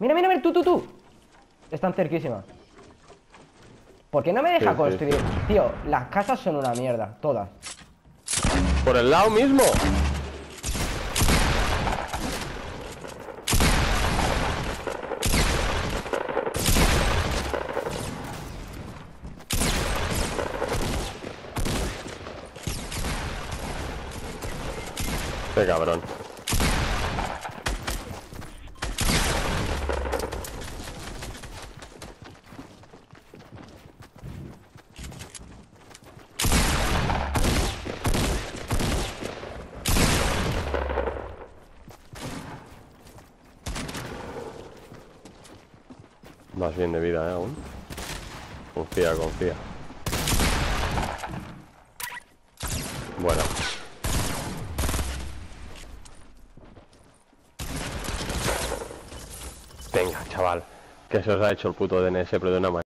Mira, mira, mira, tú, tú, tú. Están cerquísimas. ¿Por qué no me deja Sí, sí. construir? Tío, las casas son una mierda, todas. Por el lado mismo. Qué cabrón. Más bien de vida, ¿eh? Aún. Confía, confía. Bueno. Venga, chaval. Que se os ha hecho el puto DNS, pero de una manera.